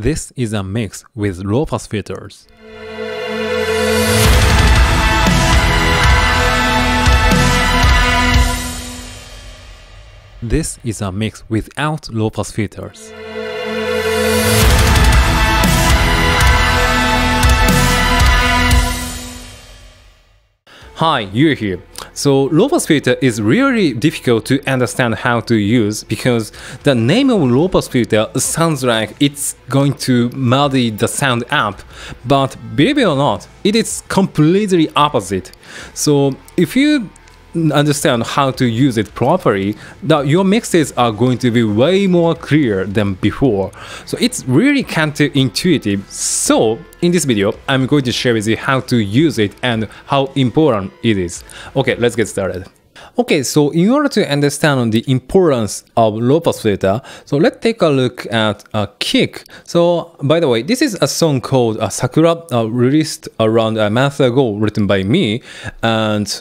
This is a mix with low pass filters. This is a mix without low pass filters. Hi, you're here. So low pass filter is really difficult to understand how to use because the name of low pass filter sounds like it's going to muddy the sound up, but believe it or not, it is completely opposite. So if you understand how to use it properly, now your mixes are going to be way more clear than before. So it's really counterintuitive. So in this video, I'm going to share with you how to use it and how important it is. Okay, let's get started. Okay, so in order to understand the importance of low pass filter, so let's take a look at a kick. So by the way, this is a song called uh, Sakura uh, released around a month ago, written by me, and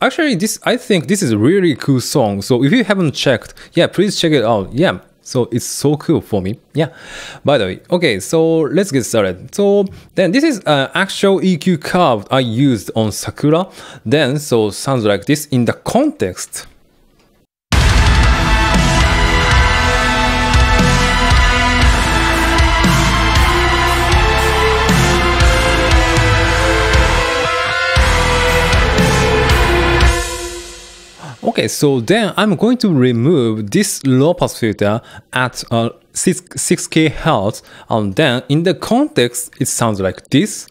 actually this i think this is a really cool song. So if you haven't checked yeah please check it out. Yeah. So it's so cool for me. Yeah. By the way okay so let's get started. So then this is an actual eq curve i used on sakura. Then so sounds like this in the context Okay, so then I'm going to remove this low pass filter at uh, 6, 6k hertz and then in the context it sounds like this.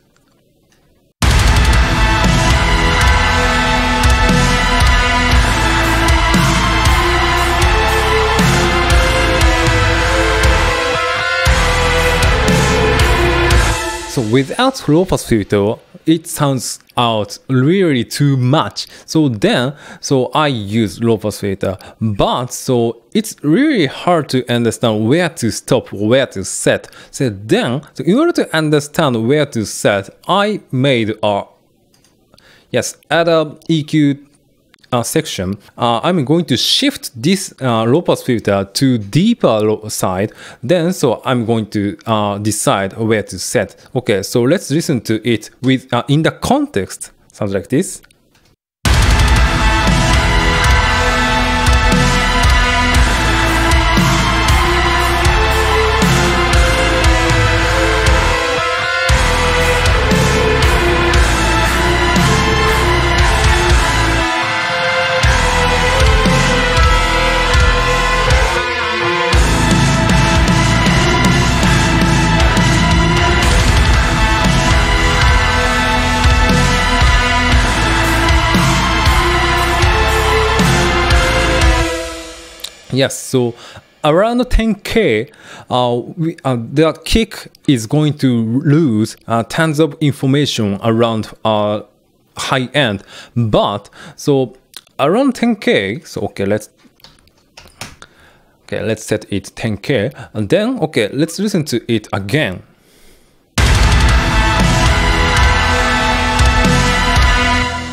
So without low pass filter, it sounds out really too much. So then, so I use low pass filter, but so it's really hard to understand where to stop, where to set. So then, so in order to understand where to set, I made a yes, add a EQ uh, section, uh, I'm going to shift this uh, low pass filter to deeper side. Then, so I'm going to uh, decide where to set. Okay, so let's listen to it with uh, in the context. Sounds like this. Yes, so around 10k, uh, we, uh, the kick is going to lose uh, tons of information around uh, high end. But so around 10k, so okay, let's okay, let's set it 10k, and then okay, let's listen to it again.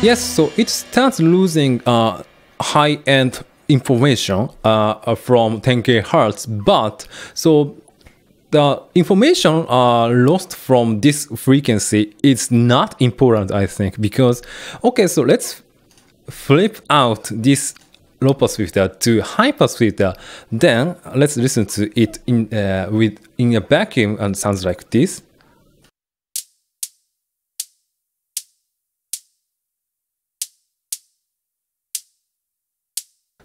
Yes, so it starts losing uh, high end information uh, from 10k hertz but so the information uh, lost from this frequency is not important i think because okay so let's flip out this low pass filter to high pass filter. Then let's listen to it in uh, with in a vacuum and sounds like this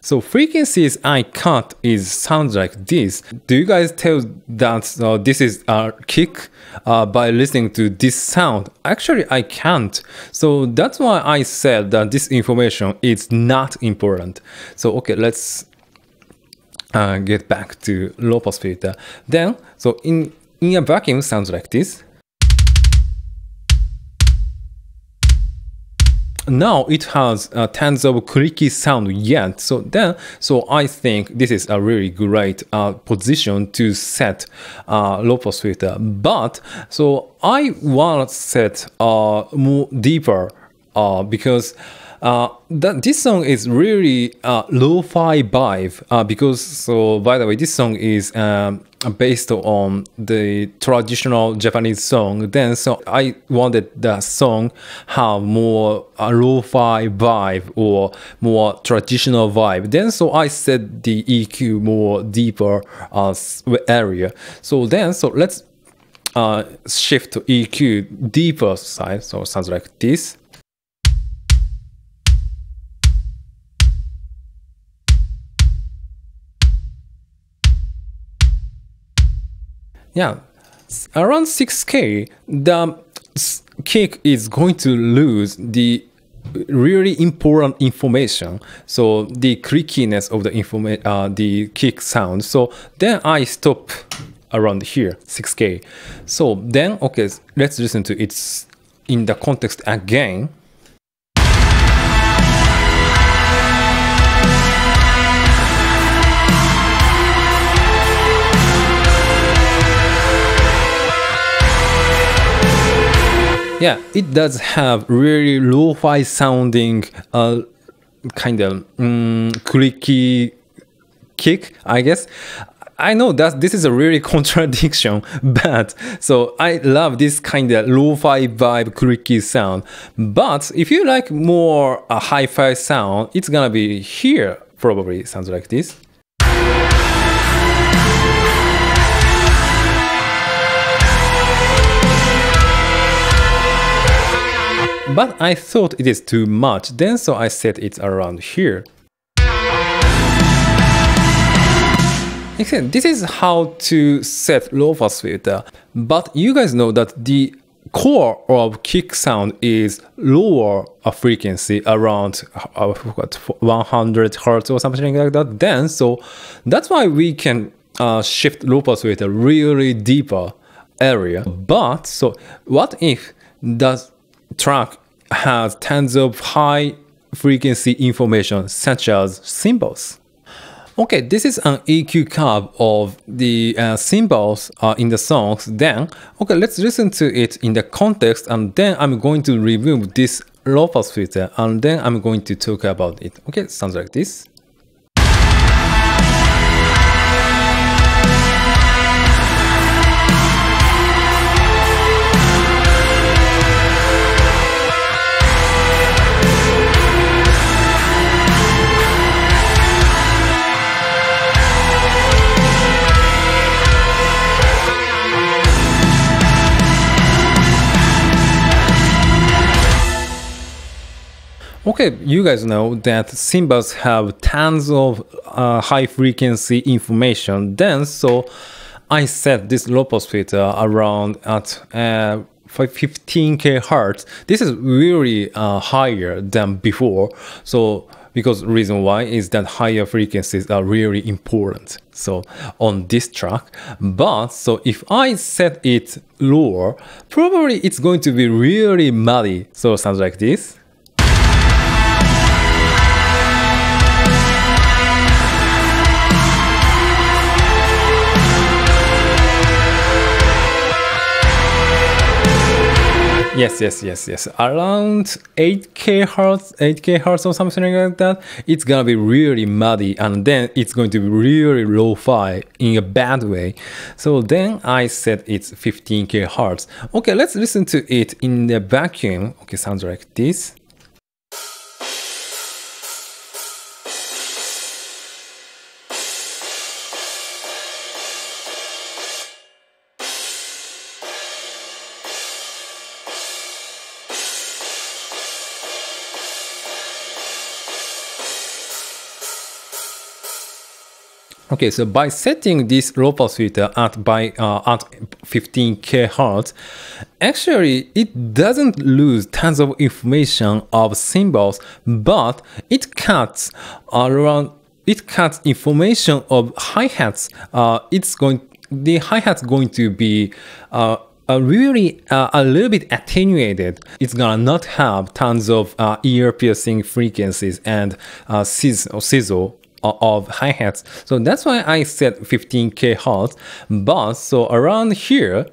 So frequencies I cut is sounds like this. Do you guys tell that uh, this is a kick uh, by listening to this sound? Actually, I can't. So that's why I said that this information is not important. So okay, let's uh, get back to low pass filter. Then, so in in a vacuum sounds like this. Now it has uh, tons of clicky sound yet. So then so i think this is a really great uh, position to set uh, low pass filter but so i want to set uh, more deeper uh, because uh, that this song is really uh, lo-fi vibe uh, because so by the way this song is um, based on the traditional Japanese song. Then so I wanted the song have more a lo-fi vibe or more traditional vibe. Then so I set the EQ more deeper uh, area. So then so let's uh, shift to EQ deeper side. So sounds like this yeah. Around 6k the kick is going to lose the really important information. So the creakiness of the informa uh, the kick sound. So then i stop around here 6k so then okay let's listen to it in the context again yeah it does have really lo-fi sounding uh, kind of um, clicky kick i guess I know that this is a really contradiction, but so I love this kind of lo-fi vibe clicky sound. But if you like more a hi-fi sound, it's gonna be here probably sounds like this. But I thought it is too much, then so I set it around here. This is how to set low pass filter, but you guys know that the core of kick sound is lower frequency around uh, 100 hertz or something like that. Then so that's why we can uh, shift low pass filter really deeper area. But so what if the track has tons of high frequency information such as cymbals. Okay, this is an EQ curve of the uh, cymbals uh, in the songs. Then, okay, let's listen to it in the context and then I'm going to remove this low pass filter and then I'm going to talk about it. Okay, sounds like this. Okay, you guys know that cymbals have tons of uh, high frequency information. Then, so I set this low pass filter around at uh, 15k hertz. This is really uh, higher than before. So because reason why is that higher frequencies are really important. So on this track, but so if I set it lower, probably it's going to be really muddy. So sounds like this. Yes, yes, yes, yes. Around 8k hertz, 8k hertz or something like that. It's gonna be really muddy and then it's going to be really lo-fi in a bad way. So then I set it's 15k hertz. Okay, let's listen to it in the vacuum. Okay, sounds like this. Okay, so by setting this low pass filter at by uh, at 15k hertz, actually it doesn't lose tons of information of cymbals, but it cuts around it cuts information of hi hats. Uh, it's going the hi hat's going to be uh, really uh, a little bit attenuated. It's gonna not have tons of uh, ear piercing frequencies and uh, sizzle of hi-hats. So that's why I set 15k hertz. But so around here,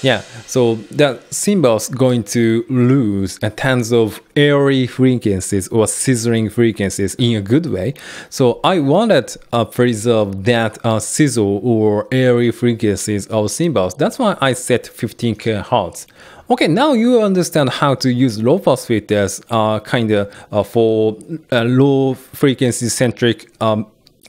Yeah, so the cymbals going to lose a tons of airy frequencies or sizzling frequencies in a good way. So I wanted to uh, preserve that uh, sizzle or airy frequencies of cymbals. That's why I set 15 kHz. Okay, now you understand how to use low pass filters uh, kind of uh, for uh, low frequency centric um,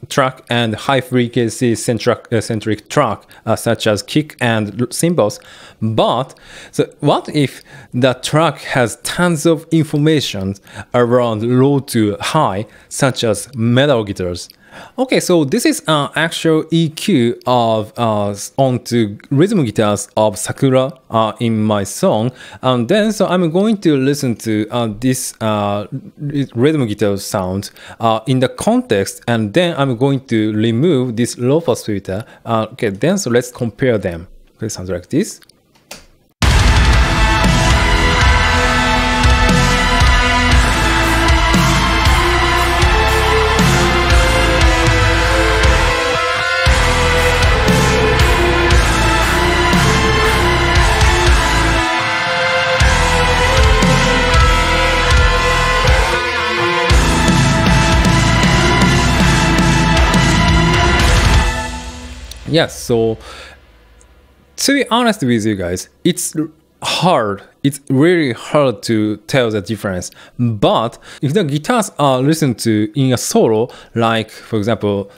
track and high frequency centric, uh, centric track uh, such as kick and cymbals. But so what if the track has tons of information around low to high such as metal guitars Okay, so this is an actual EQ of uh, onto rhythm guitars of Sakura uh, in my song, and then so I'm going to listen to uh, this uh, rhythm guitar sound uh, in the context, and then I'm going to remove this low pass filter. Uh, okay, then so let's compare them. Okay, sounds like this. Yes so to be honest with you guys it's hard it's really hard to tell the difference. But if the guitars are listened to in a solo like for example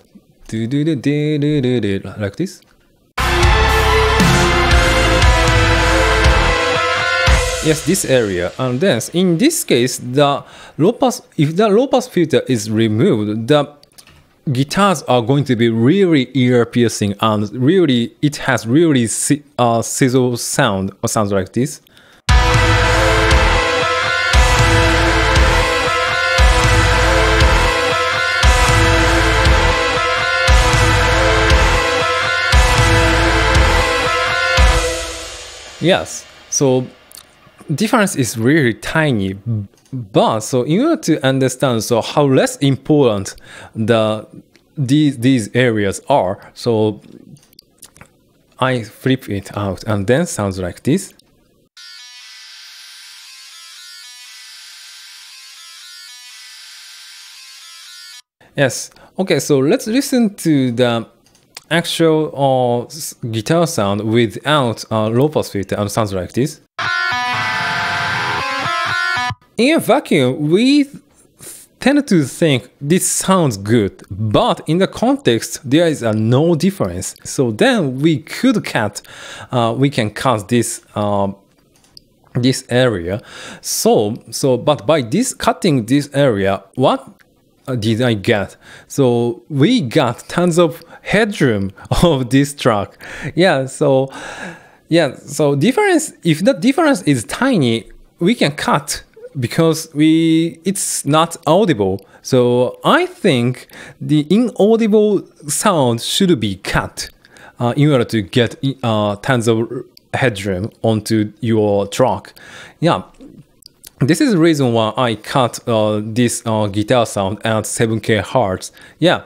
like this. Yes this area. And then in this case the low pass if the low pass filter is removed the guitars are going to be really ear piercing and really it has really uh, sizzle sound or sounds like this. Yes, so difference is really tiny, but so in order to understand so how less important the these these areas are, so I flip it out and then sounds like this. Yes, okay, so let's listen to the actual uh, guitar sound without a uh, low pass filter and sounds like this in a vacuum, we tend to think this sounds good, but in the context, there is a no difference. So then we could cut, uh, we can cut this uh, this area. So so, but by this cutting this area, what did I get? So we got tons of headroom of this truck. Yeah. So yeah. So difference. If the difference is tiny, we can cut because we it's not audible. So I think the inaudible sound should be cut uh, in order to get uh, tons of headroom onto your track. Yeah, this is the reason why I cut uh, this uh, guitar sound at 7k hertz. Yeah.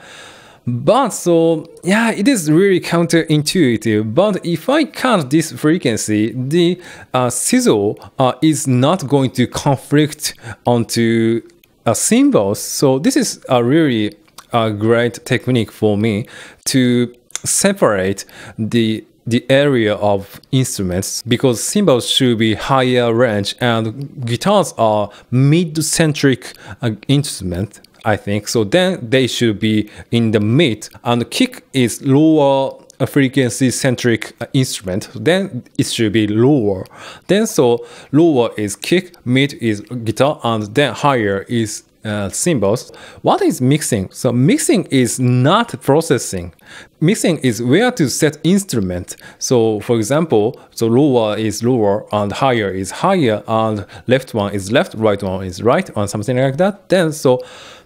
But so, yeah, it is really counterintuitive. But if I cut this frequency, the uh, sizzle uh, is not going to conflict onto uh, cymbals. So this is a really a great technique for me to separate the the area of instruments because cymbals should be higher range and guitars are mid-centric uh, instrument I think. So then they should be in the mid and kick is lower frequency centric instrument then it should be lower then so lower is kick mid is guitar and then higher is uh, cymbals. What is mixing? So mixing is not processing. Mixing is where to set instrument. So for example, so lower is lower and higher is higher and left one is left, right one is right, or something like that. Then so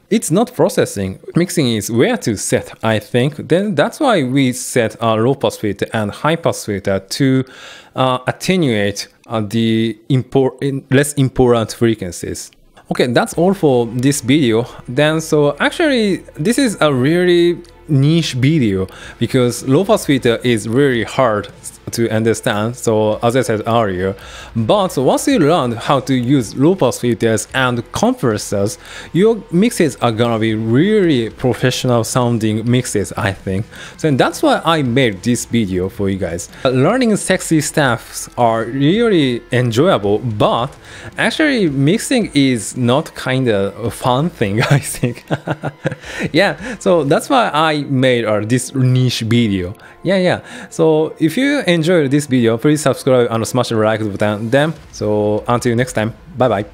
it's not processing. Mixing is where to set, I think. Then that's why we set a low pass filter and high pass filter to uh, attenuate uh, the less important frequencies. Okay, that's all for this video. Then so actually this is a really niche video because low pass filter is really hard to understand. So as I said earlier, but once you learn how to use low pass filters and compressors, your mixes are gonna be really professional sounding mixes, I think. So that's why I made this video for you guys. Learning sexy stuffs are really enjoyable, but actually mixing is not kind of a fun thing, I think. yeah, so that's why I made uh, this niche video. Yeah, yeah. So if you enjoyed this video, please subscribe and smash the like button. Then, so until next time, bye bye.